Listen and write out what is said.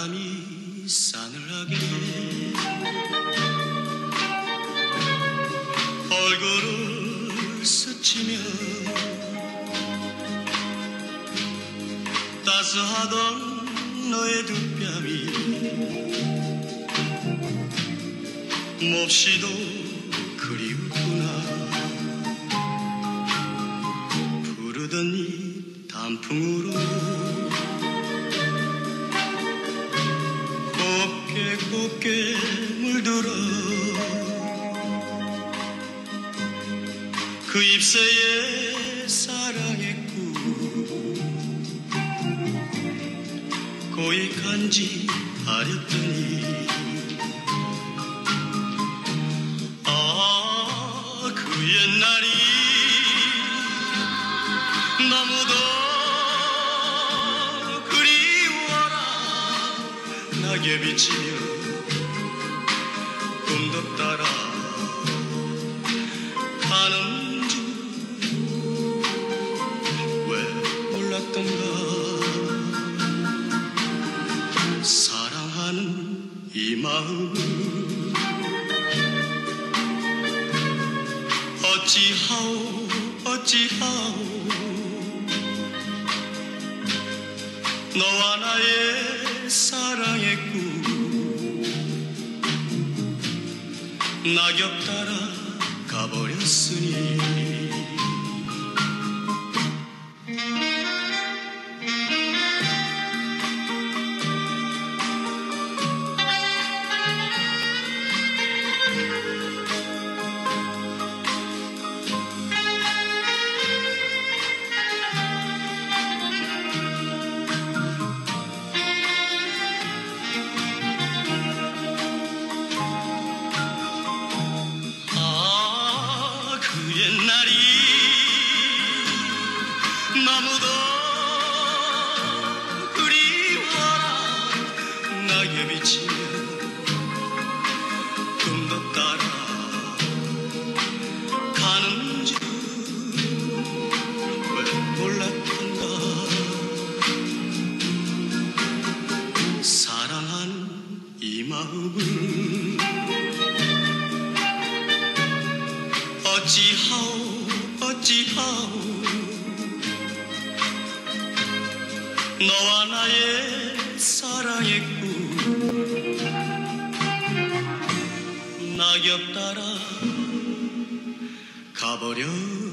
싸늘하게 얼굴을 스치며 따스하던 너의 두 뺨이 몹시도 그리웠구나. 부르던 이 단풍으로 곱게 물들어. 그 잎새에 사랑했고 고익한 지 아렸더니. 아 그 옛날이 너무도 그리워라. 낙엽이 치며 꿈도 따라 가는 줄왜 몰랐던가? 사랑하는 이 마음을 어찌하오 어찌하오? 너와 나의 사랑의 꿈 낙엽 따라 가버렸으니 옛날이 너무도 그리워라. 낙엽이 치며 꿈도 따라 가는 줄왜 몰랐던가? 사랑하는 이 마음을 어찌 너와 나의 사랑의 꿈. 낙엽 따라 가버렸으니